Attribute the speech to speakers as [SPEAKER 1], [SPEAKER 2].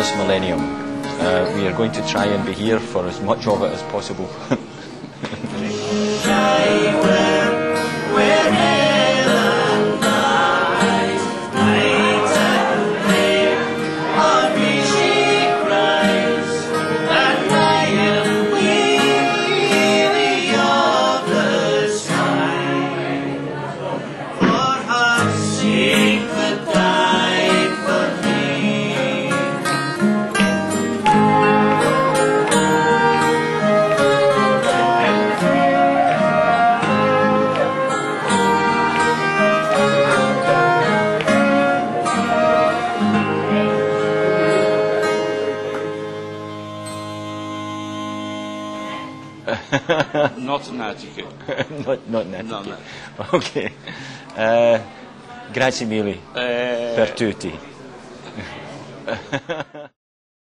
[SPEAKER 1] this millennium. Uh, we are going to try and be here for as much of it as possible.
[SPEAKER 2] Not Natico.
[SPEAKER 1] not, not Naticky.
[SPEAKER 2] No, no.
[SPEAKER 1] Okay. Uh, grazie mille
[SPEAKER 2] Eh,
[SPEAKER 1] per tutti.